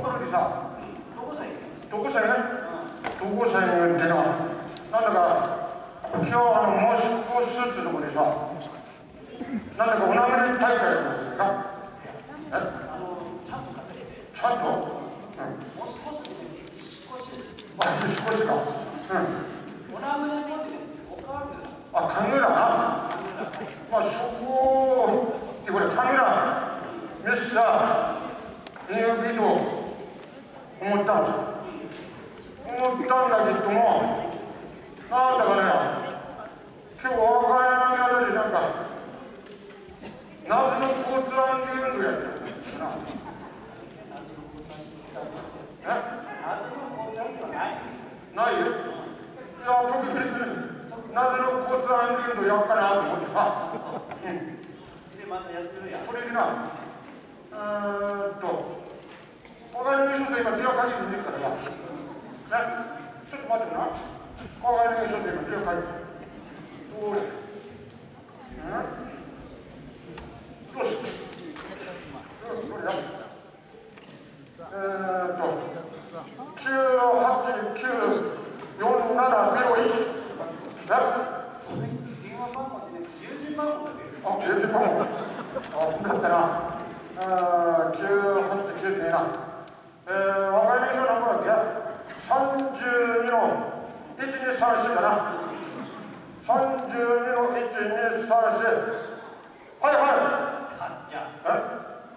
ここどこさ床どこさえ祭ってななんだか今日あのモスクスーツのとこでさなんだかおなめり大会かえあのちゃんちゃんと、うん、モスクスあ、引しうんおなめあ、カメラまあそこでこれー思ったんですよ。思ったんだけども、なんだかね、今日我が家の宿でなんか、謎の交通安全運動やってるな。え謎の交通安全はないんですないよ。いや、特別に。謎の交通安全運動やったなと思ってさ、うん、でまずやってるやんこれでなうんとお前の人生今電話かけてみるからやねちょっと待ってなお前の人生今電話かけてどれうんどうしどれやえー、っと989 4701それ電話番号でね、郵便番号だけ。あ、よかったな。あ、九八九ねな。えー、わかりましょう何番だっけ？三十二の一二三四かな。三十二の一二三四。はいはい。あ、いや。え？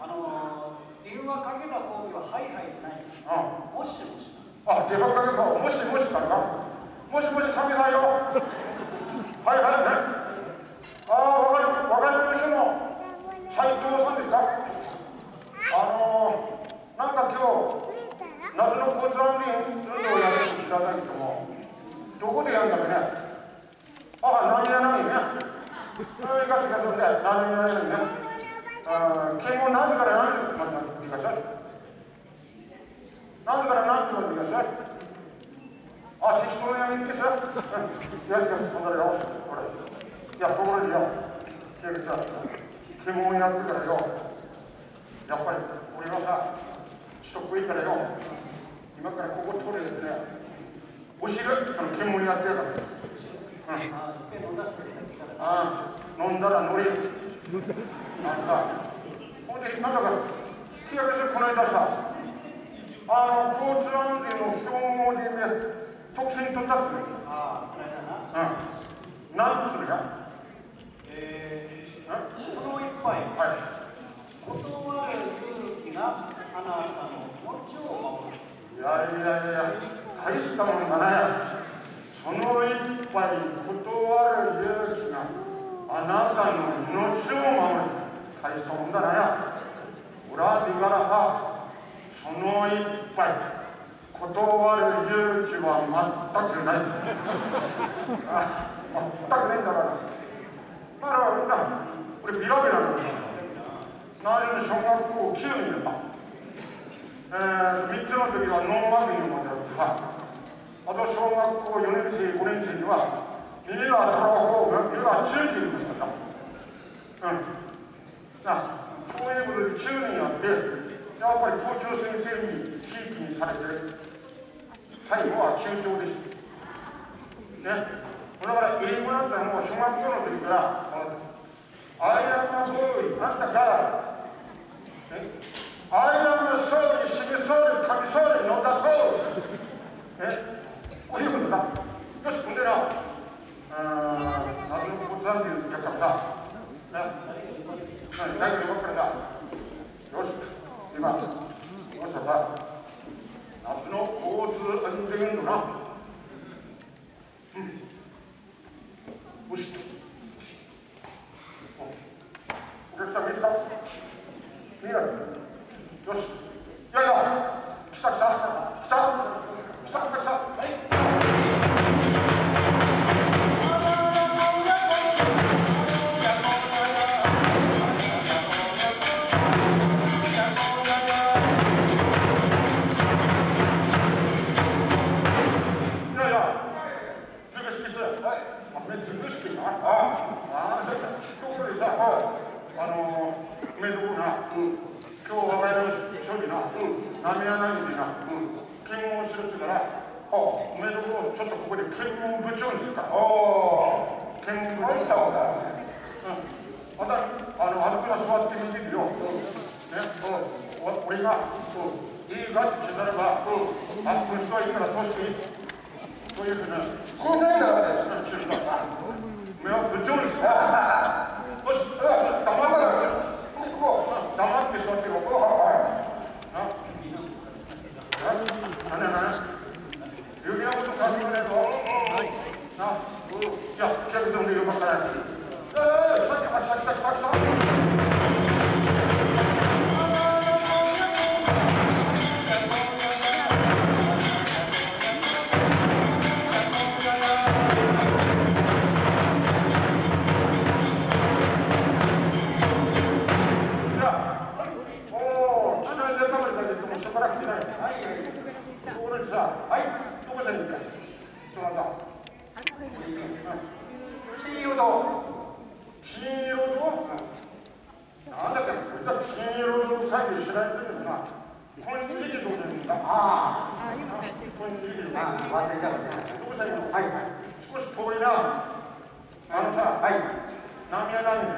あの電話かけた方にははいはいない。あ、もしもし。あ、電話かけた方もしもしかな。もしもし神さんよはいはいねああわかりわかりましたの斉藤さんですか？あのー、なんか今日夏の交通安全運動をやるの知らないけどもどこでやるんだっけねああ何や何ねそういうかしかそんで何や何ねあ検問何時から何時まで聞かせ何時から何時まで聞かせあ、適当にやめてさ。やりかす、そんなに直す。これ。いや、ところでよ。警察さ、検問やってからよ。やっぱり、俺はさ、人食いからよ。今からここ取れてね。教える、その検問やってやから。うん。ああ、飲んだら乗り。あのさ、ほんで、なんだか、気がけしてこの間さ、あの、交通安全の標語でね、特選取ったっつああ、この間な。うん。何それがえー、その一杯。はい。断る勇気があなたの気持ちを守る。いやいやいや、大したもんだね。その一杯断る勇気があなたの命を守る。大したもんだね。俺はディガラハ、その一杯。断る勇気は全くないあ全くないんだからだからみんな俺ビラビラなんですよ何に小学校9年だえー、3つの時はノーマグニまでやってさあと小学校4年生5年生には耳が当たる方が目が中耳になったうんなそういうことで9年やってやっぱり校長先生に地域にされて最後は中長です。ね。だから英語なんてもう小学校の時から、アイアムボーイ、あんたから、ね、アイアムソウル、シゲソウル、カミソウル、ノダソウル。ね。こういうことだ。よし、ほんでな、あ謎のコツなんていうやったからね。大丈夫よからだ。よし、今、もしさ、夏の交通安全のな、な、うん、波な、うん、検問って言うから、おめでとうちょっとここで検問部長ですか。おお検問部長大したことあるね。うん。またあのあそこが座ってみてるよ、ね、おお俺がいいかって聞いたらば、あこの人はいいから通していい。そういうふうな。審査員だからね。部長ですかよし黙ってこ Ah, oh, tiens, tiens, vous emmenez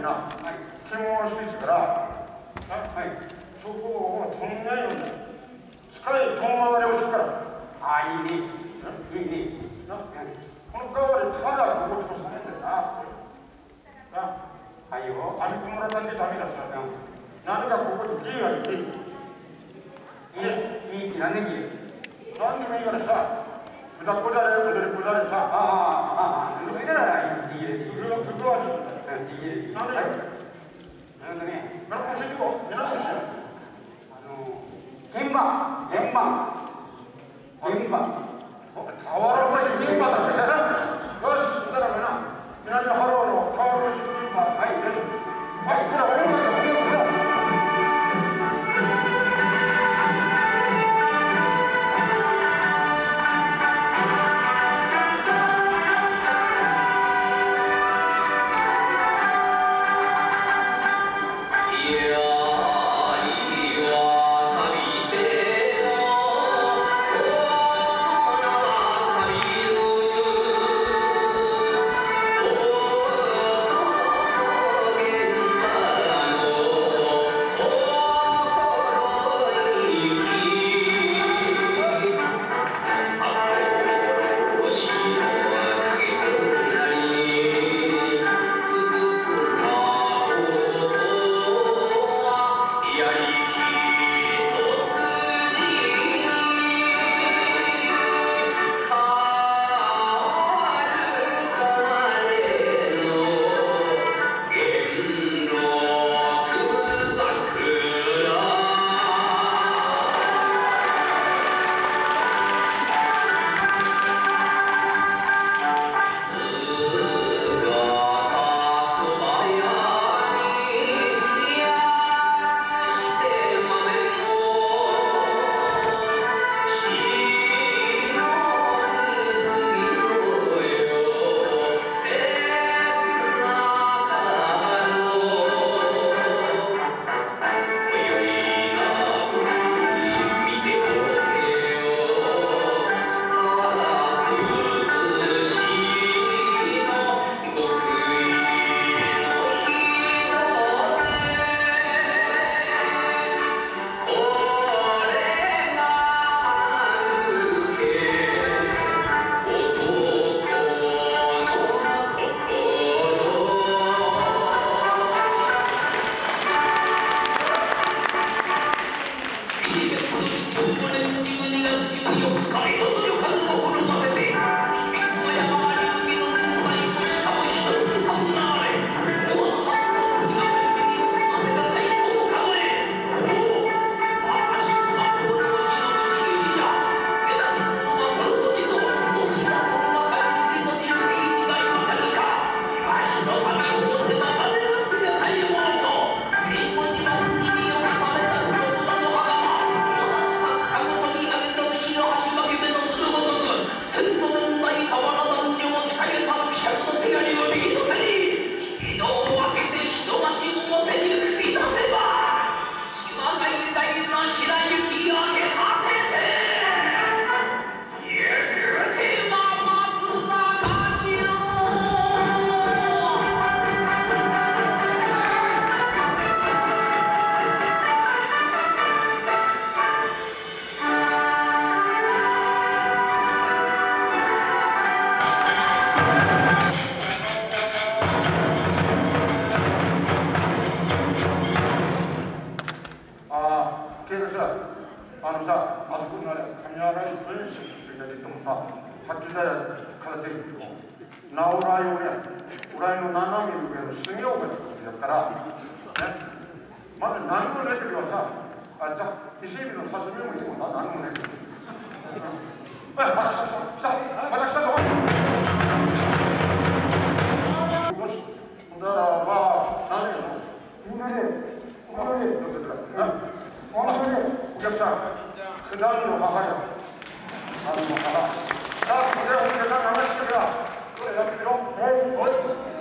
なんでな、検問してきたから、はいそこを飛んないように、使い遠回りをするから。あいいね。いいね。なこの代わりただここにされてんだな。な。はいよ。編み込まれたってダメださ。何かここに芸がいて、いいいいなんできる何でもいいからさ、豚こだれ、踊りこだれあさ、あああそれならいいできるできるふぐのふぐ味。できるできるなんではいなんかね何も教えて。まだ何もない時はさあじゃ伊勢海老の刺身もいいもんな何もないけどうんあ来た来た来たまた来たぞよしだからまあ何やのみんなでみんなでお客さん、くだりの母や。何の母。さあ、これをお客さん話してるから、これやってみろ。はい。おい。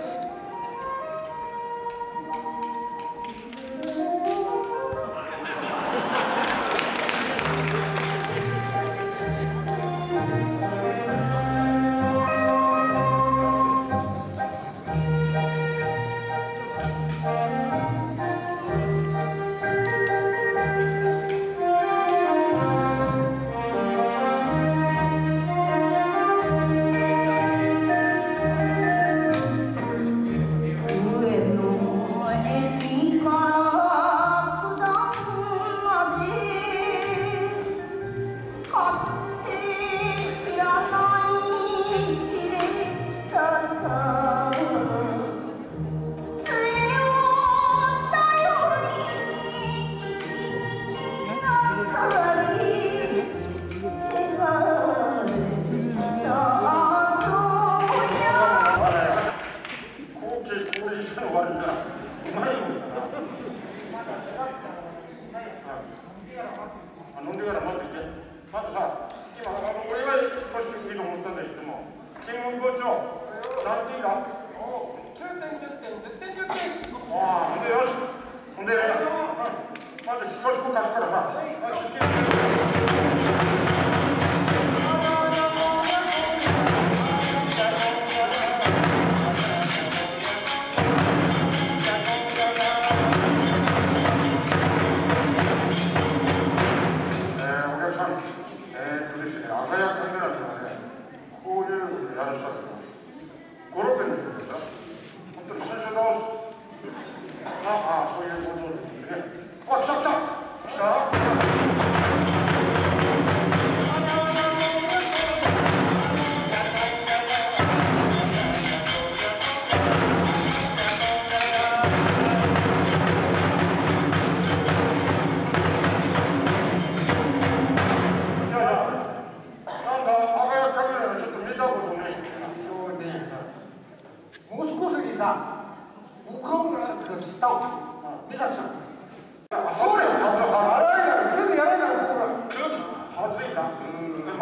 いう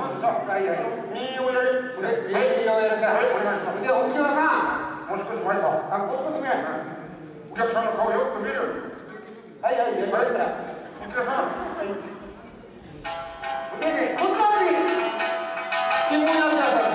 はい。はい。右をやり、で家をやるからはい、お願い。します。で沖縄さんもう少し前さ、あもう少し目はお客さんの顔よく見るは。い。はい。やりますからお客さん、でこっちあっち新聞やってください。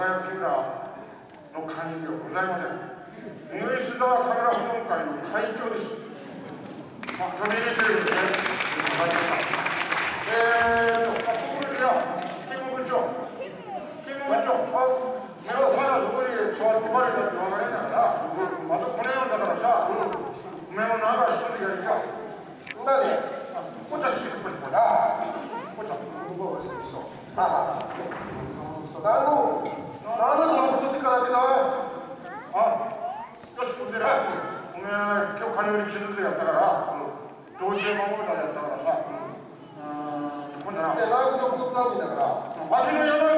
は赤焼木村の会員ではございません。イギリス沢カメラ保存会の会長です。まあ、飛び入れてるんでね、わかりました。えーと、あ、ここでよ、金務部長。金務部長、あ、いや、まだそこに座ってばれたって分かれんだから、またこのようだからさ、お前も長い仕事やりか。だねあこっちはチーズこっちこっちあこっちは。あ何の何のあ、よし、ほんでね、おめえ、今日金売り傷でやったから、守るだやったからさ、うーん、今度な、で長くのだから脇の山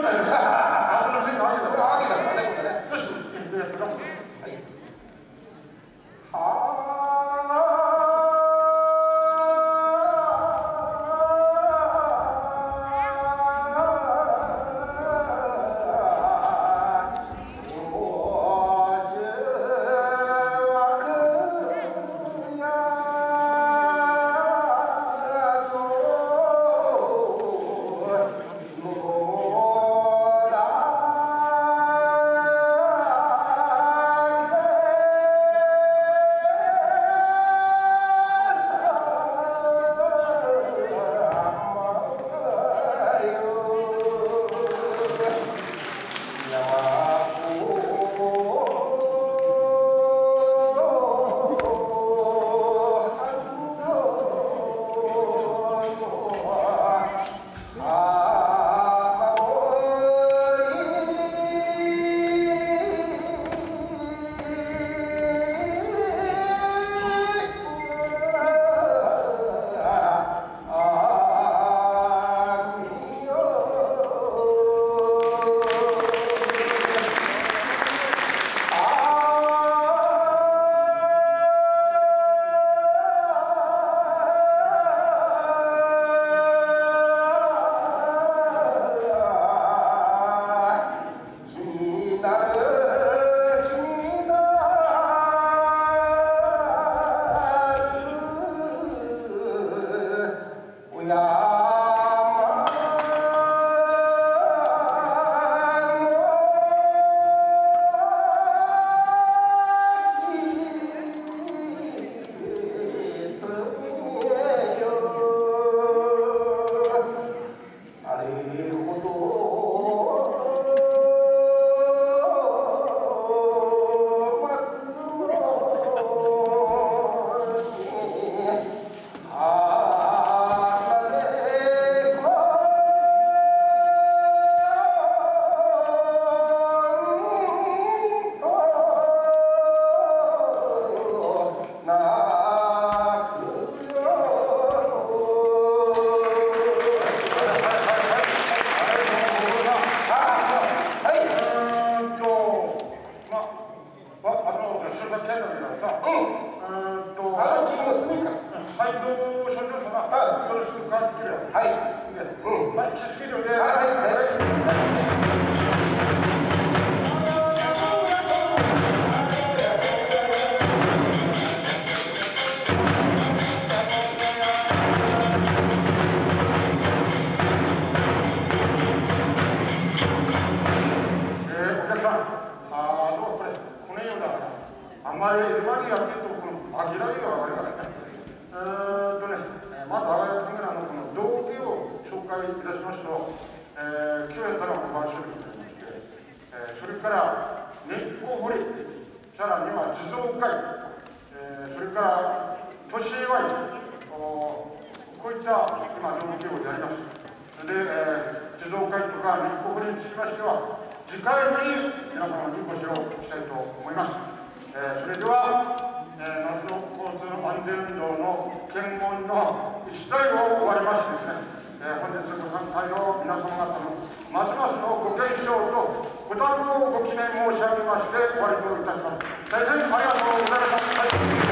さらには地蔵会、えーそれから年祝い、こういった今、道具をやります。それで、えー地蔵会とか日光につきましては、次回に皆様にご指導したいと思います。えーそれでは、えー夏の交通安全運動の検問の一体を終わりましてですね、えー本日ご参拝の皆様方のますますのご健勝とご多分をご記念申し上げまして終わりといたします。大変ありがとうございました。